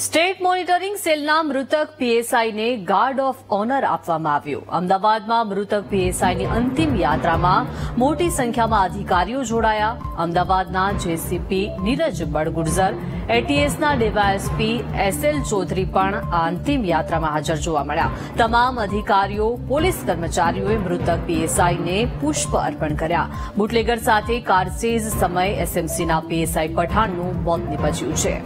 State monitoring સેલના મૃતક પીએસઆઈને guard of honour આપવામાં આવ્યું. અમદાવાદમાં મૃતક પીએસઆઈની અંતિમ યાત્રામાં મોટી સંખ્યામાં અધિકારીઓ જોડાયા. અમદાવાદના જેસીપી નીરજ બળગુડઝર, એટીએસના ડીવાયએસપી એસએલ ચૌધરી પણ આ અંતિમ યાત્રામાં હાજર જોવા મળ્યા. તમામ અધિકારીઓ, પોલીસ કર્મચારીઓએ મૃતક પીએસઆઈને પુષ્પ અર્પણ કર્યા. બુટલેગર સાથે કારસેઝ સમય એસએમસીના પીએસઆઈ પઠાણનું મોત નીપજ્યું છે.